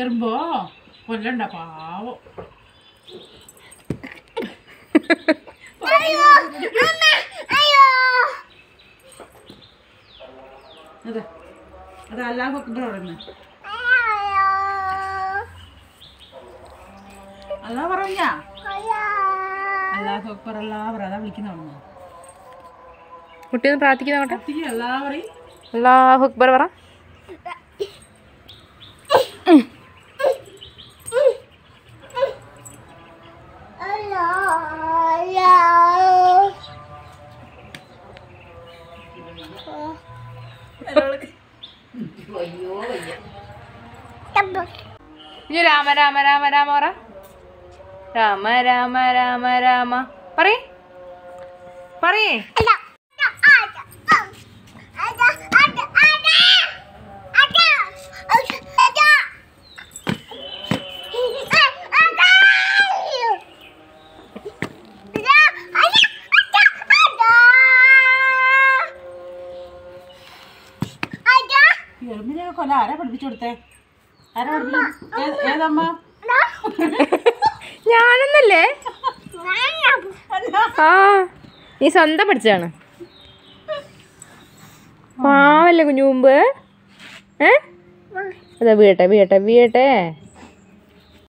എറുമ്പോ? കൊല്ലണ്ട പാവം. അതെ. അത് അല്ലാതെ വെക്കുമ്പോൾ പറയുന്നത് അല്ലാ പറഞ്ഞ. അല്ലാഹ് അക്ബർ അല്ലാ പറ. അതാ പ്രാർത്ഥിക്കുന്ന അല്ലാഹു അക്ബർ പറ. ഇനി രാമ രാമ രാമ രാമ പറ. രാമ രാമ രാമ രാമ. പറയേ. പറയേ. കൊല്ല. ആരാ പഠിപ്പിച്ചു കൊടുത്തേ? ആരാ പഠിപ്പിച്ചു ഏത്- ഏതമ്മ? ഞാനൊന്നല്ലേ? ആ നീ സ്വന്തം പഠിച്ചതാണ്. പാവല്ലേ കുഞ്ഞു മുമ്പ് ഏ? അതെ വീട്ടെ വീട്ടെ വീട്ടെ.